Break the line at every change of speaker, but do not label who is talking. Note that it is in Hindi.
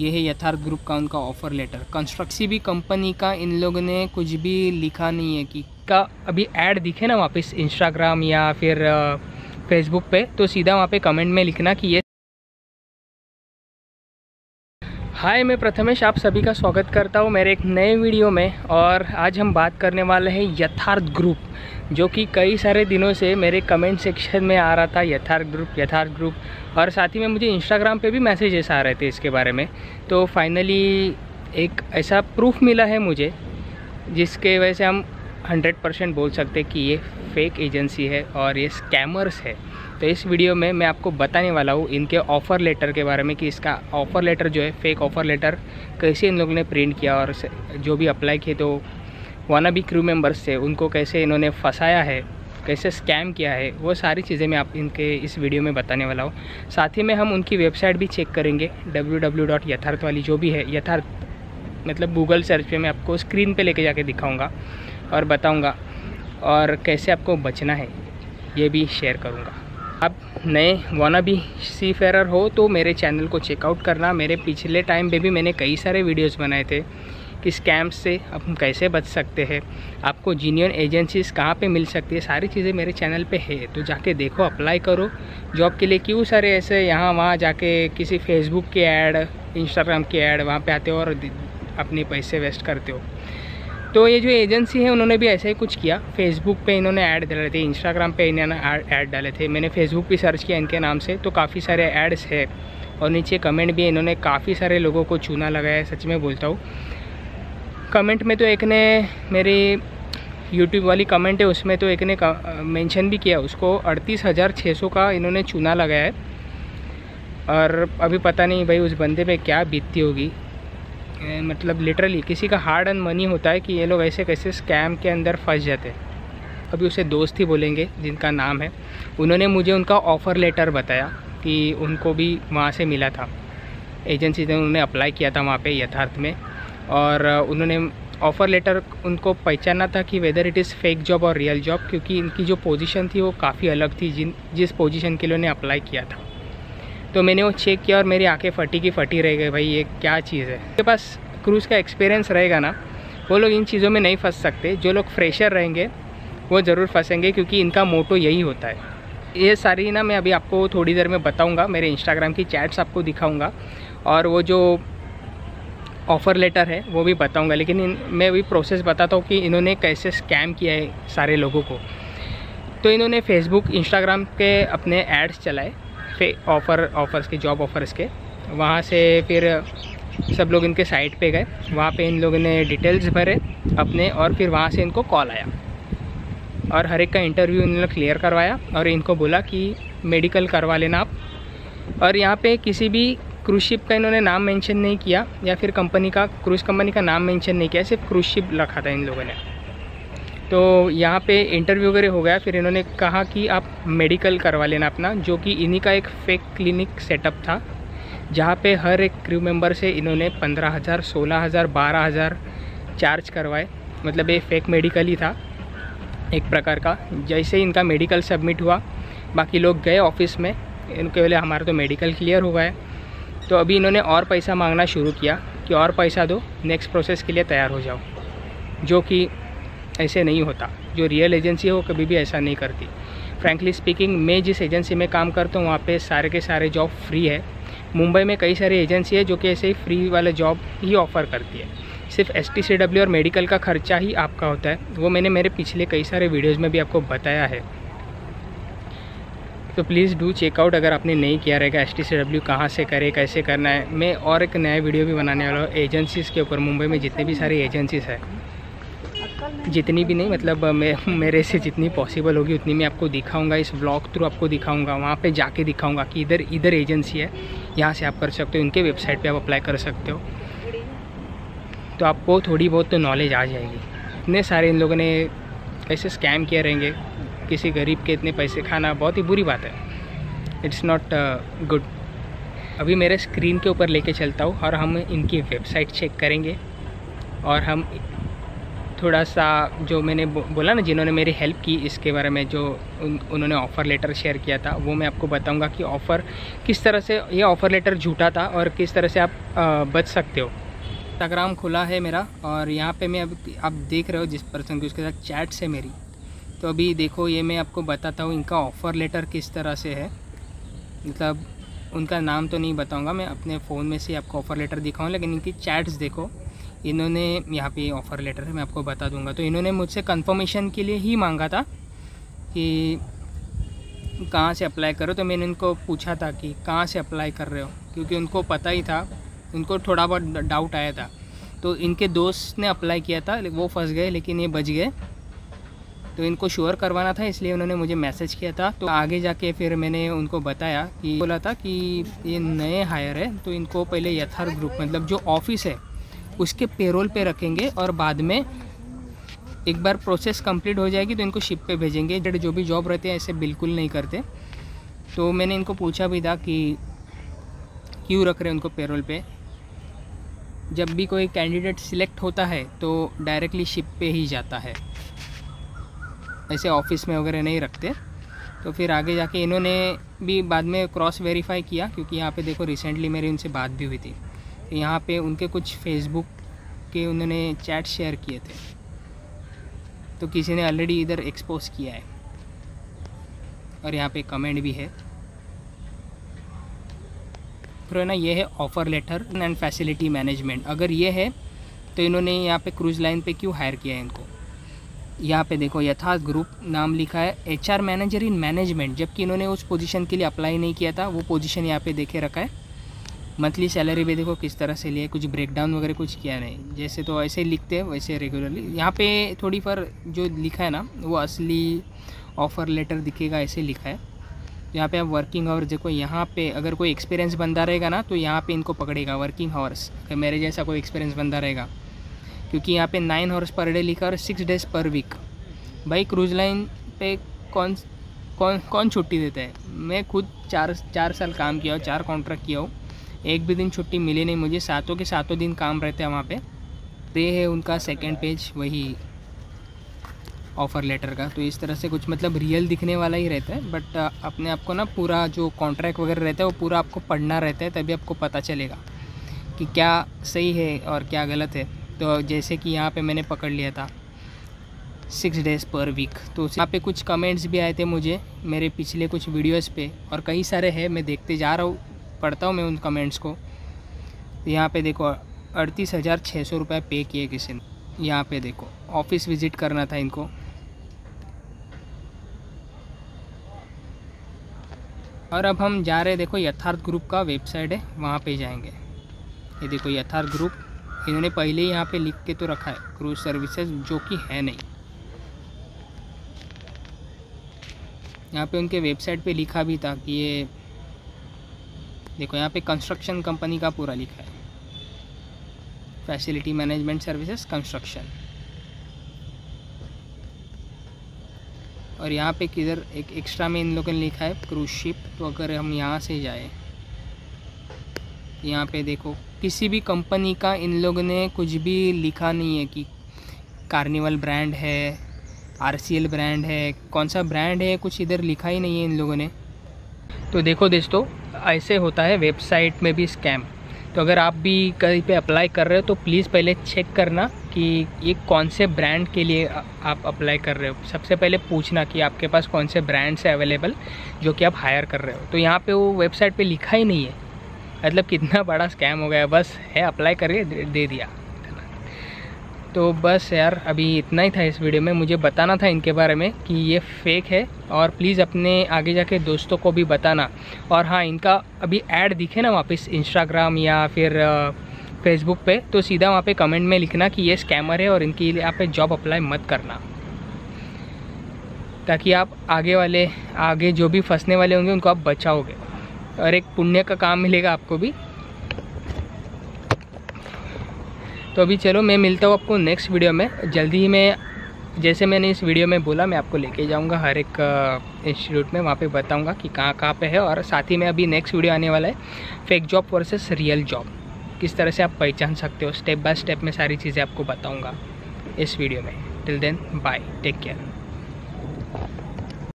ये है यथार्थ ग्रुप का उनका ऑफ़र लेटर कंस्ट्रक्सी भी कंपनी का, इन लोगों ने कुछ भी लिखा नहीं है कि का अभी ऐड दिखे ना वापस इंस्टाग्राम या फिर फेसबुक पे तो सीधा वहाँ पे कमेंट में लिखना कि ये हाय, मैं प्रथमेश, आप सभी का स्वागत करता हूँ मेरे एक नए वीडियो में और आज हम बात करने वाले हैं यथार्थ ग्रुप, जो कि कई सारे दिनों से मेरे कमेंट सेक्शन में आ रहा था, यथार्थ ग्रुप यथार्थ ग्रुप, और साथ ही में मुझे इंस्टाग्राम पे भी मैसेजेस आ रहे थे इसके बारे में। तो फाइनली एक ऐसा प्रूफ मिला है मुझे, जिसके वजह से हम हंड्रेड परसेंट बोल सकते कि ये फेक एजेंसी है और ये स्कैमर्स है। तो इस वीडियो में मैं आपको बताने वाला हूँ इनके ऑफ़र लेटर के बारे में कि इसका ऑफ़र लेटर जो है फेक ऑफ़र लेटर कैसे इन लोगों ने प्रिंट किया और जो भी अप्लाई किए तो वाना भी क्रू मेंबर्स थे, उनको कैसे इन्होंने फंसाया है, कैसे स्कैम किया है, वो सारी चीज़ें मैं आप इनके इस वीडियो में बताने वाला हूँ। साथ ही में हम उनकी वेबसाइट भी चेक करेंगे डब्ल्यू यथार्थ वाली जो भी है, यथार्थ मतलब गूगल सर्च पे मैं आपको स्क्रीन पे लेके जाके दिखाऊँगा। और बताऊँगा और कैसे आपको बचना है, ये भी शेयर करूँगा। आप नए वाना भी सी फेरर हो तो मेरे चैनल को चेकआउट करना। मेरे पिछले टाइम पे भी मैंने कई सारे वीडियोस बनाए थे कि स्कैम्स से हम कैसे बच सकते हैं। आपको जीनियन एजेंसीज कहाँ पे मिल सकती है, सारी चीज़ें मेरे चैनल पे है। तो जाके देखो अप्लाई करो। जॉब के लिए क्यों सारे ऐसे यहाँ वहाँ जाके किसी फेसबुक के ऐड इंस्टाग्राम के ऐड वहाँ पे आते हो और अपने पैसे वेस्ट करते हो? तो ये जो एजेंसी है, उन्होंने भी ऐसा ही कुछ किया। फेसबुक पे इन्होंने ऐड डाले थे इंस्टाग्राम पे इन्होंने ऐड डाले थे। मैंने फेसबुक पे सर्च किया इनके नाम से तो काफ़ी सारे एड्स है। और नीचे कमेंट भी इन्होंने काफ़ी सारे लोगों को चूना लगाया सच में बोलता हूँ। कमेंट में तो एक ने मेरी यूट्यूब वाली कमेंट है, उसमें तो एक ने मेंशन भी किया, उसको अड़तीस हज़ार छः सौ का इन्होंने चूना लगाया है। और अभी पता नहीं भाई उस बंदे पे क्या बीतती होगी। मतलब लिटरली किसी का हार्ड एंड मनी होता है कि ये लोग ऐसे कैसे स्कैम के अंदर फंस जाते हैं। अभी उसे दोस्त ही बोलेंगे, जिनका नाम है। उन्होंने मुझे उनका ऑफ़र लेटर बताया कि उनको भी वहाँ से मिला था। एजेंसी ने उन्होंने अप्लाई किया था वहाँ पे यथार्थ में। और उन्होंने ऑफ़र लेटर उनको पहचाना था कि whether it is fake job और रियल जॉब क्योंकि इनकी जो पोजीशन थी वो काफ़ी अलग थी, जिन, जिस पोजीशन के लिए उन्हें अप्लाई किया था। तो मैंने वो चेक किया और मेरी आँखें फटी की फटी रह गई भाई ये क्या चीज़ है? उनके पास क्रूज़ का एक्सपीरियंस रहेगा ना वो लोग इन चीज़ों में नहीं फंस सकते। जो लोग फ्रेशर रहेंगे वो ज़रूर फंसेंगे क्योंकि इनका मोटो यही होता है। ये सारी ना मैं अभी आपको थोड़ी देर में बताऊँगा मेरे इंस्टाग्राम की चैट्स आपको दिखाऊँगा और वो जो ऑफ़र लेटर है वो भी बताऊँगा। लेकिन इन, मैं अभी प्रोसेस बताता हूँ कि इन्होंने कैसे स्कैम किया है सारे लोगों को। तो इन्होंने फेसबुक इंस्टाग्राम के अपने एड्स चलाए। पे ऑफ़र ऑफ़र्स के जॉब ऑफ़र्स के। वहाँ से फिर सब लोग इनके साइट पे गए। वहाँ पे इन लोगों ने डिटेल्स भरे अपने और फिर वहाँ से इनको कॉल आया। और हर एक का इंटरव्यू इन्होंने क्लियर करवाया और इनको बोला कि मेडिकल करवा लेना आप। और यहाँ पे किसी भी क्रूज शिप का इन्होंने नाम मेंशन नहीं किया या फिर कंपनी का क्रूज़ कंपनी का नाम मेंशन नहीं किया, सिर्फ़ क्रूज शिप रखा था इन लोगों ने। तो यहाँ पे इंटरव्यू वगैरह हो गया, फिर इन्होंने कहा कि आप मेडिकल करवा लेना अपना, जो कि इन्हीं का एक फेक क्लिनिक सेटअप था, जहाँ पे हर एक क्रू मेंबर से इन्होंने पंद्रह हज़ार, सोलह हज़ार, बारह हज़ार चार्ज करवाए। मतलब ये फेक मेडिकल ही था, एक प्रकार का। जैसे इनका मेडिकल सबमिट हुआ, बाकी लोग गए ऑफ़िस में, इनके बोले हमारा तो मेडिकल क्लियर हुआ है। तो अभी इन्होंने और पैसा मांगना शुरू किया कि और पैसा दो नेक्स्ट प्रोसेस के लिए तैयार हो जाओ। जो कि ऐसे नहीं होता। जो रियल एजेंसी है, वो कभी भी ऐसा नहीं करती। फ्रैंकली स्पीकिंग मैं जिस एजेंसी में काम करता हूँ, वहाँ पे सारे के सारे जॉब फ्री है। मुंबई में कई सारी एजेंसी है जो कि ऐसे ही फ्री वाले जॉब ही ऑफ़र करती है। सिर्फ़ एस टी सी डब्ल्यू और मेडिकल का खर्चा ही आपका होता है। वो मैंने मेरे पिछले कई सारे वीडियोज़ में भी आपको बताया है। तो प्लीज़ डू चेकआउट अगर आपने नहीं किया रहेगा एस टी सी डब्ल्यू कहाँ से करे, कैसे करना है। मैं और एक नया वीडियो भी बनाने वाला हूँ एजेंसीज़ के ऊपर। मुंबई में जितने भी सारी एजेंसीज़ है। जितनी भी नहीं मतलब मैं, मेरे से जितनी पॉसिबल होगी, उतनी मैं आपको दिखाऊँगा, इस ब्लॉग थ्रू आपको दिखाऊँगा, वहाँ पे जाके दिखाऊँगा कि इधर इधर एजेंसी है, यहाँ से आप कर सकते हो, इनके वेबसाइट पे आप अप्लाई कर सकते हो। तो आपको थोड़ी बहुत तो नॉलेज आ जाएगी। इतने सारे इन लोगों ने ऐसे स्कैम किए रहेंगे, किसी गरीब के इतने पैसे खाना बहुत ही बुरी बात है। इट्स नॉट गुड अभी मेरे स्क्रीन के ऊपर लेके चलता हूँ और हम इनकी वेबसाइट चेक करेंगे और हम थोड़ा सा जो मैंने बोला ना जिन्होंने मेरी हेल्प की इसके बारे में जो उन, उन्होंने ऑफ़र लेटर शेयर किया था वो मैं आपको बताऊँगा कि ऑफ़र किस तरह से ये ऑफ़र लेटर झूठा था और किस तरह से आप आ, बच सकते हो। इंस्टाग्राम खुला है मेरा और यहाँ पे मैं अब आप देख रहे हो जिस पर्सन की उसके साथ चैट्स है मेरी। तो अभी देखो ये मैं आपको बताता हूँ इनका ऑफ़र लेटर किस तरह से है। मतलब उनका नाम तो नहीं बताऊँगा मैं अपने फ़ोन में से आपको ऑफ़र लेटर दिखाऊँ लेकिन इनकी चैट्स देखो। इन्होंने, यहाँ पे ऑफ़र लेटर है, मैं आपको बता दूँगा। तो इन्होंने मुझसे कंफर्मेशन के लिए ही मांगा था कि कहाँ से अप्लाई करो तो मैंने इनको पूछा था कि कहाँ से अप्लाई कर रहे हो, क्योंकि उनको पता ही था, उनको थोड़ा बहुत डाउट आया था। तो इनके दोस्त ने अप्लाई किया था वो फंस गए, लेकिन ये बच गए। तो इनको श्योर करवाना था, इसलिए उन्होंने मुझे मैसेज किया था। तो आगे जाके फिर मैंने उनको बताया कि, बोला था कि ये नए हायर है तो इनको पहले यथार्थ ग्रुप मतलब जो ऑफ़िस है उसके पेरोल पे रखेंगे और बाद में एक बार प्रोसेस कंप्लीट हो जाएगी तो इनको शिप पे भेजेंगे। जो भी जॉब रहते हैं, ऐसे बिल्कुल नहीं करते। तो मैंने इनको पूछा भी था कि क्यों रख रहे हैं उनको पेरोल पे? जब भी कोई कैंडिडेट सिलेक्ट होता है तो डायरेक्टली शिप पे ही जाता है। ऐसे ऑफ़िस में वगैरह नहीं रखते। तो फिर आगे जाके इन्होंने भी बाद में क्रॉस वेरीफाई किया, क्योंकि यहाँ पे देखो रिसेंटली मेरी उनसे बात भी हुई थी। यहाँ पे उनके कुछ फेसबुक के उन्होंने चैट शेयर किए थे। तो किसी ने ऑलरेडी इधर एक्सपोज किया है। और यहाँ पे कमेंट भी है। फिर ना, ये है offer letter and facility management अगर ये है तो इन्होंने यहाँ पे क्रूज़ लाइन पे क्यों हायर किया है इनको? यहाँ पे देखो, यथार्थ ग्रुप नाम लिखा है एचआर मैनेजर इन मैनेजमेंट जबकि इन्होंने उस पोजीशन के लिए अप्लाई नहीं किया था, वो पोजीशन यहाँ पे देखे रखा है। मंथली सैलरी भी देखो किस तरह से लिए, कुछ ब्रेकडाउन वगैरह कुछ किया नहीं। जैसे तो ऐसे लिखते हैं, वैसे रेगुलरली यहाँ पे थोड़ी पर जो लिखा है ना, वो असली ऑफ़र लेटर दिखेगा, ऐसे लिखा है। यहाँ पे आप वर्किंग आवर्स देखो, यहाँ पे अगर कोई एक्सपीरियंस बंदा रहेगा ना तो यहाँ पे इनको पकड़ेगा वर्किंग आवर्स अगर मेरे जैसा कोई एक्सपीरियंस बंदा रहेगा। क्योंकि यहाँ पे नाइन आवर्स पर डे लिखा और सिक्स डेज़ पर वीक भाई क्रूज लाइन पे कौन कौन कौन छुट्टी देता है? मैं खुद चार चार साल काम किया हूँ, चार कॉन्ट्रैक्ट किया हूँ। एक भी दिन छुट्टी मिली नहीं मुझे, सातों के सातों दिन काम रहते हैं वहाँ पे। तो ये है उनका सेकंड पेज वही ऑफ़र लेटर का। तो इस तरह से कुछ मतलब रियल दिखने वाला ही रहता है बट अपने आप को ना पूरा जो कॉन्ट्रैक्ट वगैरह रहता है, वो पूरा आपको पढ़ना रहता है, तभी आपको पता चलेगा कि क्या सही है और क्या गलत है। तो जैसे कि यहाँ पे मैंने पकड़ लिया था सिक्स डेज़ पर वीक तो यहाँ पे कुछ कमेंट्स भी आए थे मुझे, मेरे पिछले कुछ वीडियोस पे, और कई सारे हैं, मैं देखते जा रहा हूँ। पढ़ता हूँ मैं उन कमेंट्स को। यहाँ पे देखो, अड़तीस हज़ार छः सौ रुपये पे किए किसी ने। यहाँ पे देखो ऑफ़िस विज़िट करना था इनको। और अब हम जा रहे देखो, यथार्थ ग्रुप का वेबसाइट है, वहाँ पे जाएँगे। ये देखो, यथार्थ ग्रुप इन्होंने पहले ही यहाँ पे लिख के तो रखा है क्रूज सर्विसेज़ जो कि है नहीं। यहाँ पे उनके वेबसाइट पे लिखा भी था कि ये देखो, यहाँ पे कंस्ट्रक्शन कंपनी का पूरा लिखा है। फैसिलिटी मैनेजमेंट सर्विसेज़ कंस्ट्रक्शन और यहाँ पे किधर एक एक्स्ट्रा में इन लोगों ने लिखा है क्रूज शिप तो अगर हम यहाँ से जाए, यहाँ पे देखो, किसी भी कंपनी का इन लोगों ने कुछ भी लिखा नहीं है कि कार्निवल ब्रांड है आरसीएल ब्रांड है, कौन सा ब्रांड है, कुछ इधर लिखा ही नहीं है इन लोगों ने। तो देखो दोस्तों, ऐसे होता है वेबसाइट में भी स्कैम। तो अगर आप भी कहीं पे अप्लाई कर रहे हो तो प्लीज़ पहले चेक करना कि ये कौन से ब्रांड के लिए आप अप्लाई कर रहे हो। सबसे पहले पूछना कि आपके पास कौन से ब्रांड्स है अवेलेबल जो कि आप हायर कर रहे हो। तो यहाँ पे वो वेबसाइट पे लिखा ही नहीं है। मतलब कितना बड़ा स्कैम हो गया, बस है अप्लाई करके दे दिया। तो बस यार, अभी इतना ही था इस वीडियो में। मुझे बताना था इनके बारे में कि ये फेक है और प्लीज़ अपने आगे जाके दोस्तों को भी बताना। और हाँ इनका अभी ऐड दिखे ना वापस इंस्टाग्राम या फिर फेसबुक पे तो सीधा वहाँ पे कमेंट में लिखना कि ये स्कैमर है और इनकी यहाँ पे जॉब अप्लाई मत करना। ताकि आप आगे वाले, आगे जो भी फंसने वाले होंगे, उनको आप बचाओगे। और एक पुण्य का काम मिलेगा आपको भी। तो अभी चलो, मैं मिलता हूँ आपको नेक्स्ट वीडियो में। जल्दी ही मैं, जैसे मैंने इस वीडियो में बोला, मैं आपको लेके जाऊँगा हर एक इंस्टीट्यूट में। वहाँ पे बताऊँगा कि कहाँ कहाँ पे है। और साथ ही में अभी नेक्स्ट वीडियो आने वाला है fake job versus real job किस तरह से आप पहचान सकते हो? स्टेप बाय स्टेप में सारी चीज़ें आपको बताऊँगा इस वीडियो में। Till then bye take care